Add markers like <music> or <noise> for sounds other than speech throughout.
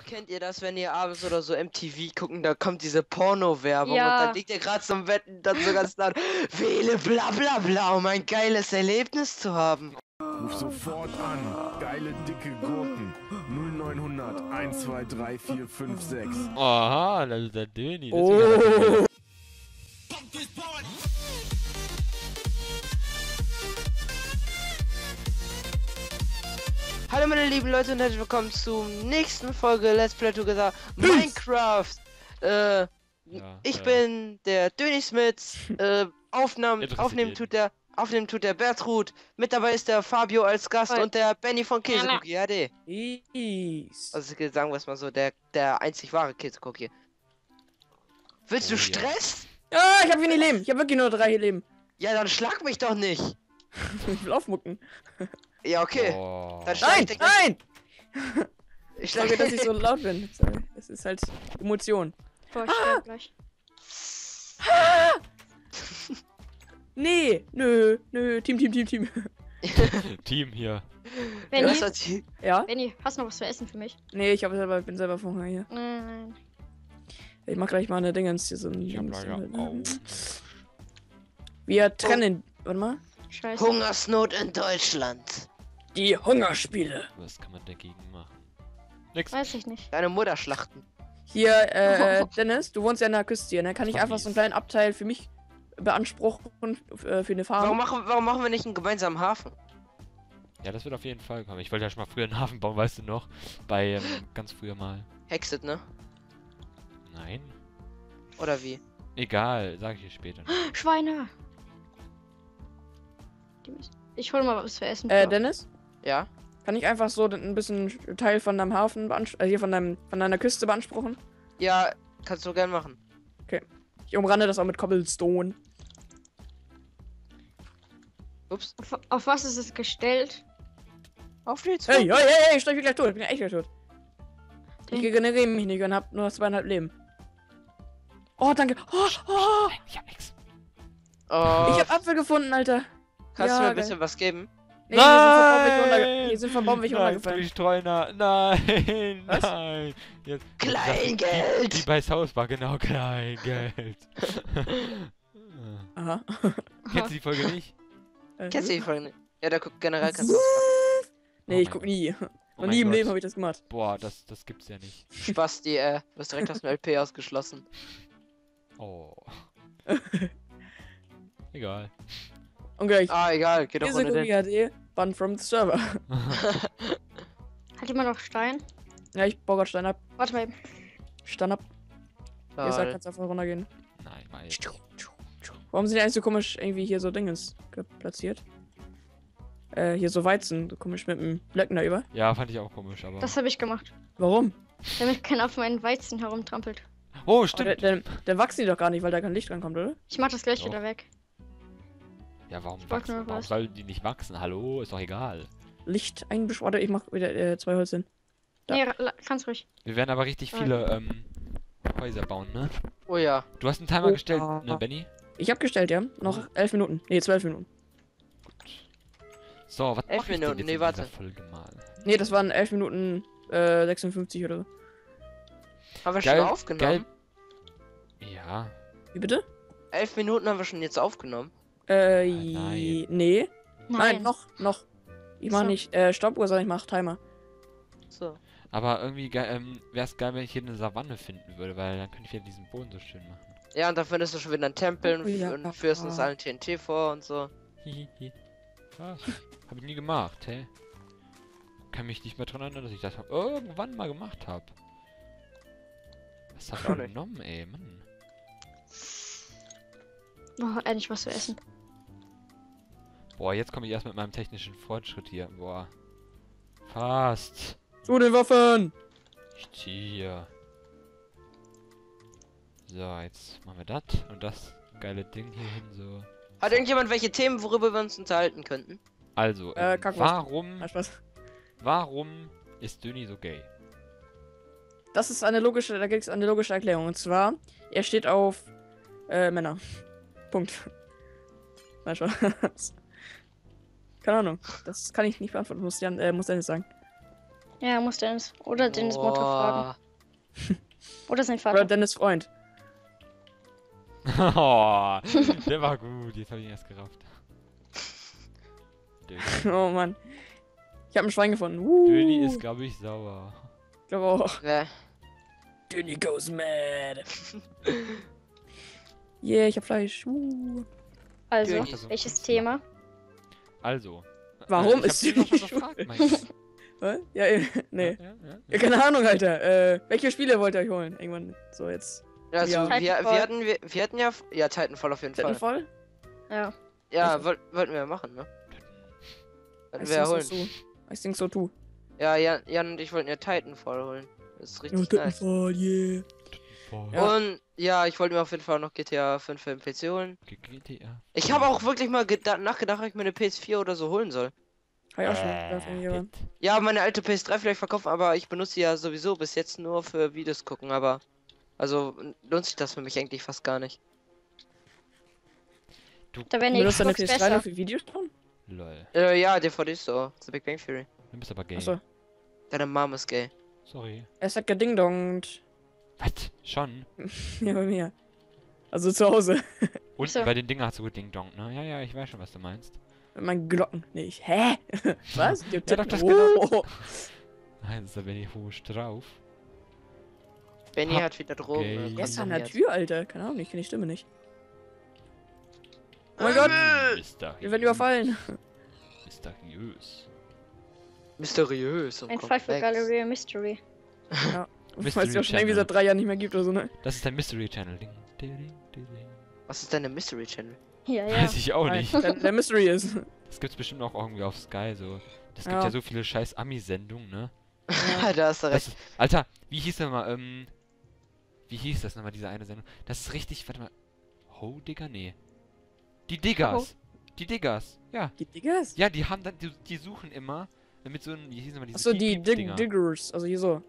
Boah, kennt ihr das, wenn ihr abends oder so MTV gucken, da kommt diese Porno-Werbung Ja. und dann liegt ihr gerade zum Wetten, dann so ganz laut, wähle bla bla bla, um ein geiles Erlebnis zu haben. Ruf sofort an. Geile, dicke Gurken. 0900 123 456. Aha, das ist der Döni. das ist Oh. Hallo meine lieben Leute und herzlich willkommen zur nächsten Folge Let's Play Together Minecraft. Äh, Ja, ich äh, bin der Döni Smith, <laughs> äh, Aufnahmen, aufnehmen tut der, aufnehmen tut der Bertrud, mit dabei ist der Fabio als Gast Hi. und der Benny von Käsecookie HD. Peace. Also sagen wir es mal so, der, der einzig wahre Käsecookie. Willst Oh du ja. Stress? Ah, ich habe wenig Leben. Ich habe wirklich nur drei Leben. Ja, dann schlag mich doch nicht. <laughs> Ich will aufmucken. Ja, okay. Oh. Dann Nein, <laughs> ich dich nein! Ich Sorry, schlag dass ich so laut bin. Sorry. Es ist halt Emotion. Boah, ich sterb gleich. Nee, nö, nö. Team, Team, Team, Team. <laughs> Team hier. Benny, hat die? Ja? Benny, hast du noch was zu essen für mich? Nee, ich hab selber, bin selber von Hunger hier. Nein, nein. Ich mach gleich mal eine Dingens hier so ein. Ich hab leider halt, ne? Wir trennen. Warte mal. Scheiße. Hungersnot in Deutschland. Die Hungerspiele. Was kann man dagegen machen? Nix. Weiß ich nicht. Deine Mutter schlachten. Hier, äh, <laughs> Dennis, du wohnst ja an der Küste hier, ne? Kann ich einfach so einen kleinen Abteil für mich beanspruchen äh, für eine Farm? Warum machen, warum machen wir nicht einen gemeinsamen Hafen? Ja, das wird auf jeden Fall kommen. Ich wollte ja schon mal früher einen Hafen bauen, weißt du noch? Bei ähm, ganz früher mal. Hexet, ne? Nein. Oder wie? Egal, sag ich dir später. <gasps> Schweine! Die müssen- Ich hol mal was zu essen. Äh, Dennis? Ja? Kann ich einfach so ein bisschen Teil von deinem Hafen beanspruchen, äh, hier von, deinem, von deiner Küste beanspruchen? Ja, kannst du gern machen. Ich umrande das auch mit Cobblestone. Ups. auf, auf was ist es gestellt? Auf geht's. Hey, hey, hey, hey, ich steig gleich tot. Ich bin echt gleich tot. Ich Okay. regeneriere mich nicht und hab nur noch zweieinhalb Leben. Oh, danke. Oh, oh. Ich hab nix. Oh, Ich hab Apfel gefunden, Alter. kannst ja, du mir ein geil. bisschen was geben? Nee, hier sind vom Baum welche runterge- hier sind vom Baum welche Nein, runtergefallen. Nein, Was? nein. Jetzt, Kleingeld! bei Haus war genau Kleingeld. <laughs> Aha. Kennst du die Folge nicht? Äh, Kennst du die Folge nicht? Ja, da guckt generell kannst du Nee, Oh ich guck nie. Oh nie im Gott. Leben habe ich das gemacht. Boah, das, das gibt's ja nicht. Spaß, die, äh, du wirst direkt aus dem LP ausgeschlossen. Oh. <laughs> Egal. Und gleich. Ah, egal, geht doch Diese ohne den. Band from the server. Hat jemand noch Stein? Ja, ich baue grad Stein ab. Warte mal eben. Stein ab. Ihr sagt, kannst einfach runtergehen. Nein, mal. Warum sind die eigentlich so komisch irgendwie hier so Dingens ge- platziert? Äh, hier so Weizen, so komisch mit dem Blöcken da über. Ja, fand ich auch komisch, aber. Das habe ich gemacht. Warum? Damit keiner auf meinen Weizen herumtrampelt. Oh, stimmt. der, der, der wachsen die doch gar nicht, weil da kein Licht rankommt, oder? Ich mach das gleich Doch. wieder weg. Ja, warum wollte wachsen? Warum sollen die nicht wachsen? Hallo, ist doch egal. Licht einbeschworen. Warte, ich mach wieder äh, zwei Holz hin. Da. Nee, la- kannst ruhig. Wir werden aber richtig Ah. viele ähm, Häuser bauen, ne? Oh ja. Du hast einen Timer Oh, gestellt, ja. ne, Benny? Ich hab gestellt, ja. Noch elf Minuten. Nee, zwölf Minuten. So, was Elf mach ich denn Minuten, jetzt nee, warte. Folge mal? Nee, das waren elf Minuten äh, 56 oder so. Haben wir Geil, schon aufgenommen? Ja. Wie bitte? Elf Minuten haben wir schon jetzt aufgenommen. Äh, Nein. nee. Nein, noch, noch. Ich mach So. nicht äh, Stoppuhr, sondern ich mach Timer. So. Aber irgendwie ge ähm, wäre es geil, wenn ich hier eine Savanne finden würde, weil dann könnte ich wieder diesen Boden so schön machen. Ja, und dann findest du schon wieder einen Tempel Oh ja. und, und führst uns allen TNT vor und so. Hihihi. Was? Hab ich nie gemacht, hä? Kann mich nicht mehr dran erinnern, dass ich das hab irgendwann mal gemacht habe. Was hab Auch ich nicht. genommen, ey, Mann? <laughs> Boah, endlich was zu essen. Boah, jetzt komme ich erst mit meinem technischen Fortschritt hier. Boah. Fast. Zu den Waffen! Ich ziehe. So, jetzt machen wir das und das geile Ding hier hin, so. Hat irgendjemand welche Themen, worüber wir uns unterhalten könnten? Also, Äh, ähm, warum, warum ist Döni so gay? Das ist eine logische, da gibt es eine logische Erklärung. Und zwar, er steht auf äh, Männer. Punkt. Nein, Spaß. Keine Ahnung. Das kann ich nicht beantworten, muss Jan, äh, muss Dennis sagen. Ja, muss Dennis. Oder Dennis Mutter fragen. <laughs> Oder sein Oder Vater. Dennis Freund. <laughs> oh, der war gut. Jetzt habe ich ihn erst gerafft. <laughs> Oh Mann. Ich habe ein Schwein gefunden. Uh, Döni ist, glaube ich, sauer. Ich glaube auch. Wer? Döni goes mad. yeah, ich hab Fleisch. Uh. Also, Döni. welches Thema? Also. Warum ist ich hab sie nicht noch gefragt. <laughs> Was? Ja, äh, nee. Ja, ja, Ja, keine Ahnung, Alter. Äh, welche Spiele wollt ihr euch holen? Irgendwann. So, jetzt. Also, Ja. wir, Titanfall. wir, hatten, wir, wir hatten ja. Ja, Titanfall auf jeden Fall. Titanfall? Ja. Ja, Also- woll, wollten wir machen, ne? Wollten wir ja holen. so. I think so too. Ja, Jan, Jan und ich wollten ja Titanfall holen. Das ist richtig nice. Titanfall, yeah. Boah, Ja. Und ja, ich wollte mir auf jeden Fall noch GTA 5 für den PC holen. GTA. Ich habe auch wirklich mal geda- nachgedacht, ob ich mir eine PS4 oder so holen soll. Hab ich auch schon. Äh, wenn. Ja, meine alte PS3 vielleicht verkaufen, aber ich benutze sie ja sowieso bis jetzt nur für Videos gucken, aber also lohnt sich das für mich eigentlich fast gar nicht. Da wäre eine Benutzt deine Xbox PS3 nur besser. für Videos schauen? Lol. Äh, ja, DVDs so. The Big Bang Theory. Du bist aber gay. Achso. Deine Mom ist gay. Sorry. Es hat gedingdongt. Was? Schon? <laughs> Ja, bei mir. Also zu Hause. <laughs> Und So. bei den Dingen hast du gut Ding Dong, ne? Ja, ja, ich weiß schon, was du meinst. Meinen Glocken. Nee, ich. Hä? <laughs> Was? Die Ja, doch, das oh. Nein, ist da bin ich hoch drauf. Benny Ha- hat wieder Drogen. äh, Der ist an der. Tür, Alter. Keine Ahnung, ich kenne die Stimme nicht. Oh mein Gott, Mysteriös. wir werden überfallen. Mysteriös. Mysteriös und Ein Fall für. Galleria Mystery. Weil es ja schon irgendwie seit drei Jahren nicht mehr gibt oder so, ne? Das ist dein Mystery Channel. Ding, ding, ding, ding. Was ist deine Mystery Channel? Ja, ja. Weiß ich auch Nein, nicht. Der, der Mystery ist. Das gibt's bestimmt auch irgendwie auf Sky so. Das gibt Ja. ja so viele scheiß Ami-Sendungen, ne? Ja. <laughs> da hast du recht. ist, Alter, wie hieß das nochmal, ähm, wie hieß das nochmal, diese eine Sendung? Das ist richtig, warte mal. Ho, Digger? Nee. Die Diggers. Die Diggers, ja. Die Diggers? Ja, die haben dann, die, die suchen immer mit so einem, wie hieß nochmal diese Achso, die Dig. Diggers. Also hier so.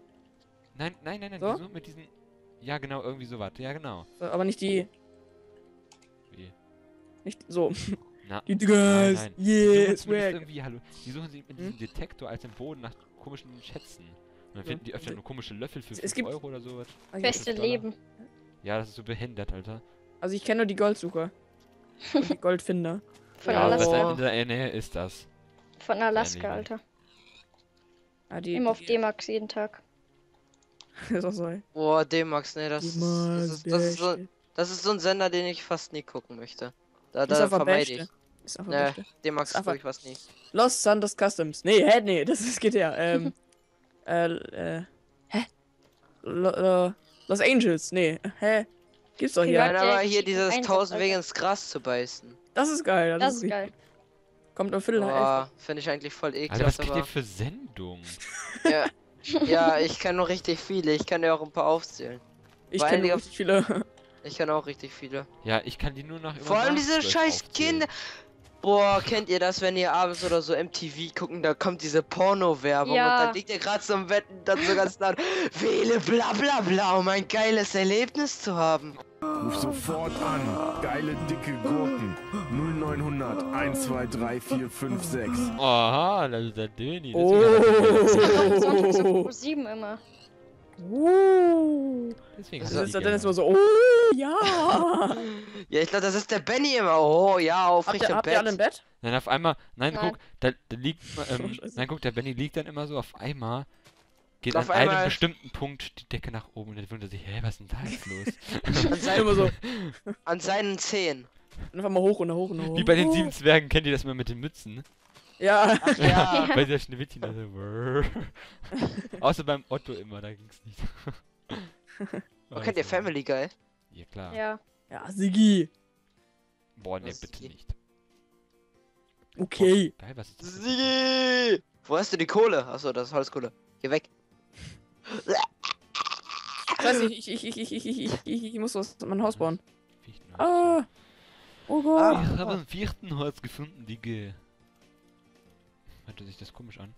Nein, nein, nein, nein, So? die suchen mit diesen, ja genau, irgendwie sowas, ja genau. so. Aber nicht die. Wie? Nicht so. <laughs> Na, Die Diggers. nein. Die suchen Yeah, swag. irgendwie, hallo, die suchen sich mit Hm? diesem Detektor als im Boden nach komischen Schätzen. Und dann Ja. finden die öfter nur komische Löffel für Es 5 gibt- Euro oder sowas. Beste Dollar. Leben. Ja, das ist so behindert, Alter. Also ich kenne nur die Goldsucher. <laughs> Und die Goldfinder. Von Ja, Was. Alaska. in der Nähe ist das? Von Alaska. Alter. Ah, die, Immer auf die, D-Max jeden Tag. <laughs> ist ey. Boah, D-Max, ne, das, ist- das, ist, das, ist so, das ist so ein Sender, den ich fast nie gucken möchte. Da, Ist da vermeide Beste. ich. Ist einfach Nee, Beste. D-Max Ist einfach- gucke ich fast nie. Los Santos Customs. Nee, hä, nee, das ist GTA. Ähm, <laughs> äh, äh, hä? Lo, äh, Los Angels, nee, hä? Gibt's doch hier. Nein, aber hier dieses Einsatz, 1000 Alter. Wege ins Gras zu beißen. Das ist geil. Das ist richtig- geil. Kommt um Viertel nach elf. Finde ich eigentlich voll Alter, was kriegt ihr aber... für Sendungen? Ja, <laughs> ja, ich kann noch richtig viele. Ich kann dir auch ein paar aufzählen. Ich kenne richtig viele. <laughs> Ich kann auch richtig viele. Ja, ich kann die nur nach Vor allem diese scheiß Kinder. Boah, kennt ihr das, wenn ihr abends oder so MTV gucken, da kommt diese Porno-Werbung Ja. und dann liegt ihr gerade so im Bett und dann so ganz laut, <laughs> wähle bla bla bla, um ein geiles Erlebnis zu haben. Ruf sofort an. Geile dicke Gurken. 0900 123 456. Aha, das ist der Döni. Oh. Sonntags um 7 immer. Uh, Deswegen Das das ist der Dennis immer so, oh, ja. Ja, ich glaube, das ist der Benny immer. Oh ja, habt aufrecht im habt ihr alle im Bett. Bett? Nein, auf einmal, nein, Nein. guck, da, da liegt, ähm, nein, guck, der Benny liegt dann immer so auf einmal, geht Auf an einem bestimmten Punkt die Decke nach oben und dann wundert er sich, hä, was ist denn da jetzt los? <laughs> An, sein, Immer so. an seinen Zehen. Einfach mal hoch und hoch und hoch. Wie bei den sieben Zwergen, kennt ihr das immer mit den Mützen? Ja. Ja. <laughs> Bei der Schneewittchen, also. <laughs> Außer beim Otto immer, da ging's nicht. Oh, kennt ihr Family Guy? Ja, klar. Ja. Ja, Sigi. Boah, nee, Was bitte geht? nicht. Okay. Geil, was ist das? Sie! Wo hast du die Kohle? Achso, das ist Holzkohle. Geh weg. Ich weiß nicht, ich, ich, ich, ich, ich, ich, ich, ich, ich muss was in mein Haus bauen. Ah. Oh Ich Gott. habe ein Fichtenholz gefunden, Digga. Hört sich das komisch an?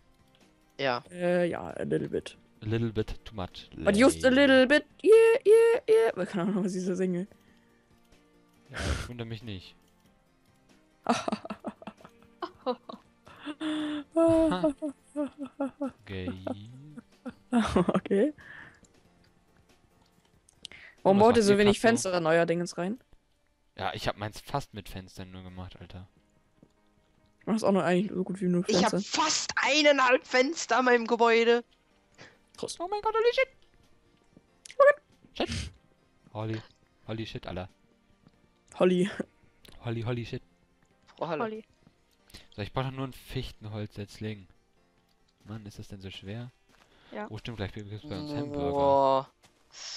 Ja. Äh, ja, a little bit. A little bit too much. But just a little bit. Yeah, yeah, yeah. Keine Ahnung, was ich so singe. Ja, ich wundere mich nicht. Ah. <laughs> Gay. okay. <laughs> Warum was baut ihr so wenig? Fenster neuerdings rein? Ja, ich hab meins fast mit Fenstern nur gemacht, Alter. Ich mach das auch noch eigentlich so gut wie nur Ich Fenster. habe fast eineinhalb Fenster in meinem Gebäude. Oh mein Gott, holy shit! Shit! Holy, holy shit, Alter. Holly. Holy, holy shit. Frau Halle. Olli. So, ich brauche doch nur ein Fichtenholzsetzling. Mann, ist das denn so schwer? Ja. Oh, stimmt, gleich gibt es bei uns Hamburger. Boah.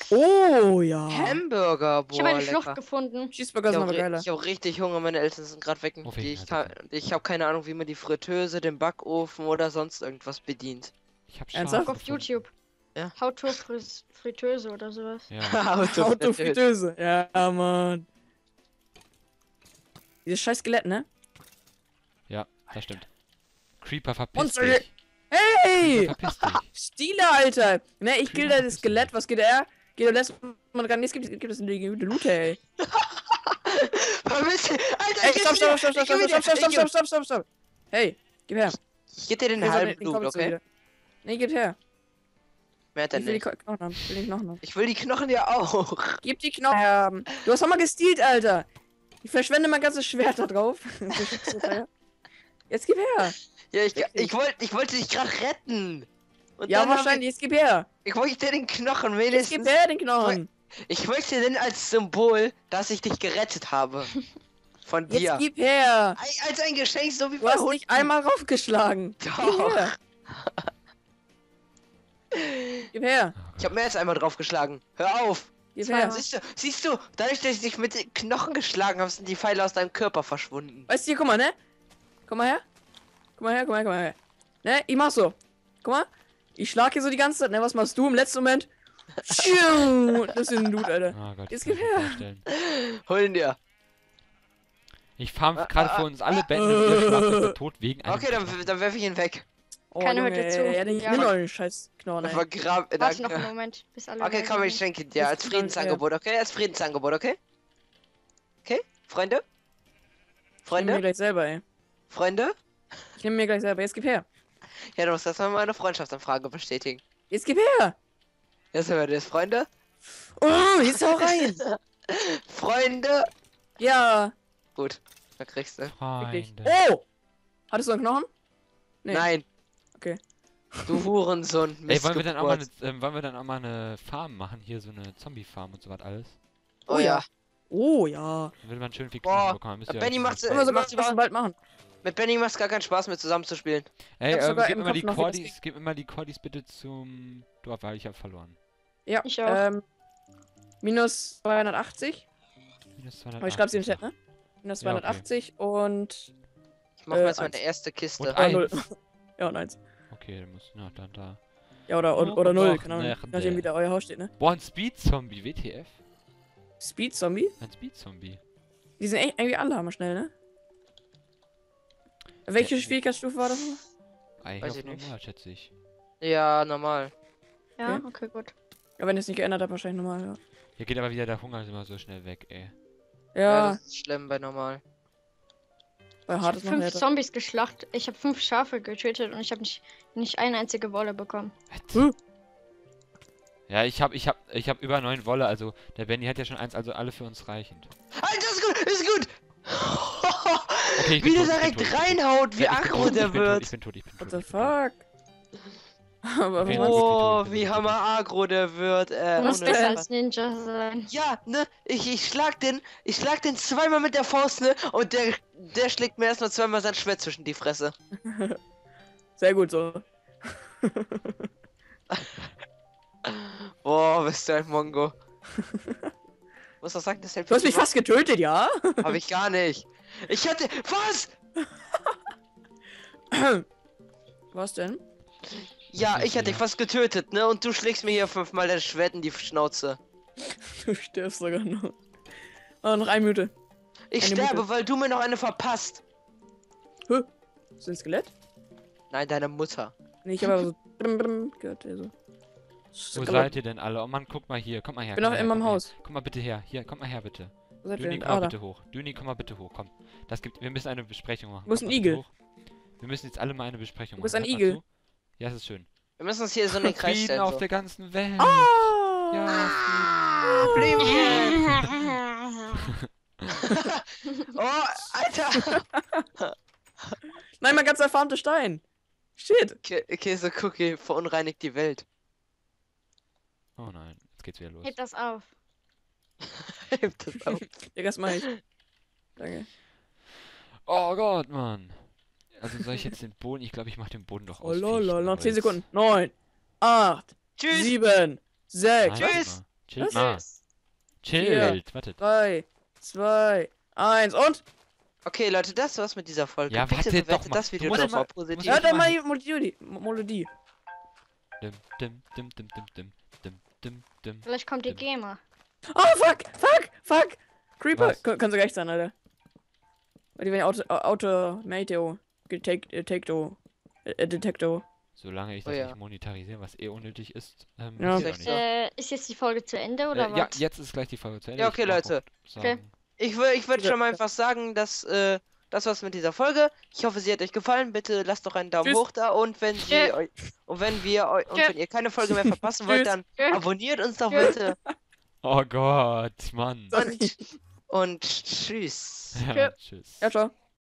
Oh ja. Hamburger, boah, Ich habe eine lecker. Flucht gefunden. Cheeseburger Ich sind habe aber geiler. hab richtig Hunger, meine Eltern sind gerade weg. Oh, ich kann, ich habe keine Ahnung, wie man die Fritteuse, den Backofen oder sonst irgendwas bedient. Ich hab Ernsthaft? Auf. YouTube. Ja. How to Fritteuse oder sowas. Ja. <laughs> Autofritteuse. Ja, Mann. Dieses scheiß Skelett, ne? ja, das stimmt. Creeper, verpiss Monster- dich. Hey! Stile, Alter! Ne, ich kill das Skelett, was geht er? Geht er lässt man gar nichts, gibt, gibt es eine gute Loot, ey. <laughs> Vermisst Alter, Ey, stopp, stopp, stopp, stopp, stopp, stopp, stopp, stopp, stopp, stopp. Hey, gib her. Ich geb dir den Wer halben zu okay? Nee, gib her. Mehr hat er Ich will die nicht. Ko- Knochen haben. Ich will die Knochen haben. Ich will die Knochen ja auch. <laughs> Gib die Knochen haben. Du hast doch mal gestealt, Alter. Ich verschwende mein ganzes Schwert da drauf. <laughs> Jetzt gib her. Ja, ich, ich, wollt, ich wollte dich gerade retten. Und Ja, wahrscheinlich. Jetzt gib her. Ich, wollte dir den Knochen Jetzt wenigstens. gib her den Knochen. Ich möchte denn als Symbol, dass ich dich gerettet habe. Von dir. Jetzt gib her. Als ein Geschenk, so wie Du hast nicht einmal raufgeschlagen. Gib Doch. her. Gib her. Ich habe mehr als einmal draufgeschlagen. Hör auf. Gib her. Siehst du, siehst du, dadurch, dass ich dich mit den Knochen geschlagen habe, sind die Pfeile aus deinem Körper verschwunden. Weißt du, hier, guck mal, ne? Guck mal her. Guck mal her, guck mal her, guck mal her. Ne, ich mach so. Guck mal. Ich schlag hier so die ganze Zeit. Ne, was machst du im letzten Moment? Das ist ein Loot, Alter. Oh Gott, Jetzt gib ich her. Holen dir. Ich farm Ah, gerade ah, für uns alle Bände und ihr Schwarz ist tot wegen einem Okay, dann, dann werfe ich ihn weg. Oh, Keine Junge, dir zu. Ja, den Ja. nimm doch den scheiß Knochen, ey. Vergrab. Warte noch einen Moment, bis alle. Okay, komm, ich schenke dir als Friedensangebot, okay? Als Friedensangebot, okay? Okay? Freunde? Ich nehm mir Freunde? gleich selber, ey. Freunde? Ich nehm mir gleich selber. Jetzt gib her. Ja, du musst erstmal meine Freundschaftsanfrage bestätigen. Jetzt gib her. Jetzt haben wir das, Freunde? Oh, jetzt hau rein. <laughs> Freunde? Ja. Gut, da kriegst du. Freunde. Oh. Hattest du einen Knochen? Nee. Nein. Okay. Du Hurensohn. Ey, wollen wir, dann auch mal eine, ähm, wollen wir dann auch mal eine Farm machen? Hier so eine Zombie-Farm und so was alles. Oh ja. Oh ja. Dann will man schön viel Knochen bekommen. Benny macht's- Können wir sogar macht's über- bald machen. Mit Benny macht's gar keinen Spaß mehr zusammenzuspielen. Ey, ähm, sogar gib im mir mal die Cordis, gib mir mal die Cordis bitte zum Dorf, weil ich hab verloren. Ja. Ich auch. Ähm, minus 280. Minus Aber ich in den 280. Chat, ne? Minus Ja, okay. 280 und. Ich mach mir Äh, jetzt meine erste Kiste. Und Ah, Eins. <laughs> ja, und eins. Okay, dann muss, na, dann da. Ja, oder, oder, oder null, keine Ahnung. nachdem, wie da euer Haus steht, ne? Boah, ein Speed-Zombie, WTF? Speed Zombie? Ein Speed-Zombie. Die sind echt irgendwie alle hammer schnell, ne? Welche Ja. Schwierigkeitsstufe war das? noch? Eigentlich Weiß ich nicht. normal, schätze ich. Ja, normal. Ja, okay, gut. Ja, wenn es nicht geändert hat, wahrscheinlich normal, ja. Hier geht aber wieder der Hunger immer so schnell weg, ey. Ja, Ja, das ist schlimm bei normal. bei Ich hart habe ist fünf härter. Zombies geschlachtet. Ich habe fünf Schafe getötet und ich habe nicht, nicht eine einzige Wolle bekommen. Huh. Ja, ich hab, ich hab, ich hab über neun Wolle, also der Benny hat ja schon eins, also alle für uns reichend. Alter, ist gut, ist gut! Okay, ich wie bin der tot, bin direkt reinhaut, wie Ja, aggro der ich bin tot, wird. Ich bin tot, ich bin tot. What the fuck? <laughs> Aber Okay, Oh, wie hammer aggro der wird. Äh, Du musst besser als Ninja sein. Ja, ne, ich, ich schlag den, ich schlag den zweimal mit der Faust, ne, und der, der schlägt mir erstmal zweimal sein Schwert zwischen die Fresse. <laughs> Sehr gut so. <laughs> Boah, bist du ein Mongo. Muss doch sagen, das hält Du hast mich fast getötet, ja? Hab ich gar nicht. Ich hatte, was? <laughs> Was denn? Ja, ist ich hatte dich fast getötet, ne, und du schlägst mir hier fünfmal dein Schwert in die Schnauze. <laughs> Du stirbst sogar noch. Oh, noch eine Minute. Ich Eine sterbe, Mutter. weil du mir noch eine verpasst. Ist das ein Skelett? Nein, deine Mutter. Nee, ich habe aber so. <laughs> Brim, brim, gehört, ja, so. Wo seid ihr denn alle? Oh Mann, guck mal hier, komm mal her. Ich bin noch immer im komm mal Haus. Her. Komm mal bitte her, hier, komm mal her bitte. Seid denn? komm mal Ah, bitte hoch. Düni, komm mal bitte hoch, komm. Das gibt, wir müssen eine Besprechung machen. Wo ist ein Igel? hoch. Wir müssen jetzt alle mal eine Besprechung Wo ist machen. ein Igel? Ja, das ist schön. Wir müssen uns hier so in den Kreis Frieden stellen. auf So. der ganzen Welt. Ah! Ja, <laughs> Oh, Alter! <laughs> Nein, mein ganzer verarmte Stein. Shit. Kä Käse-Cookie verunreinigt die Welt. Oh nein, jetzt geht's wieder los. Heb das auf. <laughs> Hebt das auf. Ja, das mach ich. Danke. Oh Gott, Mann. Also soll ich jetzt den Boden? Ich glaube, ich mache den Boden doch Oh aus. lol, noch 10 Fichtenholz. Sekunden. 9, 8, Tschüss! 7, 6, Nein, Tschüss. Chillt mal. Tschüss. Chillt. Wartet. 3, 2, 1 und. Okay, Leute, das war's mit dieser Folge. Ja, Bitte warte bewertet doch mal. das Du Video doch mal- positiv. Ja, dann Mal- die Melodie. Melodie. Dim, dim, dim, dim, dim, dim, dim, dim. Vielleicht kommt die. GEMA. Oh, fuck, fuck, fuck. Creeper. Kannst du recht sein, Alter. Weil die werden Auto, Auto, Mateo, Detect, Detecto, äh, Detecto. Solange ich Oh das ja. nicht monetarisiere, was eh unnötig ist, ähm, Ja. so. Äh, ist jetzt die Folge zu Ende oder Äh, ja, was? jetzt ist gleich die Folge zu Ende. Ja, Ich okay, mach Leute. Sagen, Ich würde ich würd Ja. schon mal einfach sagen, dass äh, das war's mit dieser Folge. Ich hoffe, sie hat euch gefallen. Bitte lasst doch einen Daumen Tschüss. hoch da und wenn sie und wenn wir und wenn ihr keine Folge mehr verpassen wollt, dann abonniert uns doch bitte <laughs> Oh Gott, Mann. Sorry. und tschüss. Ja, tschüss. Ja, ciao.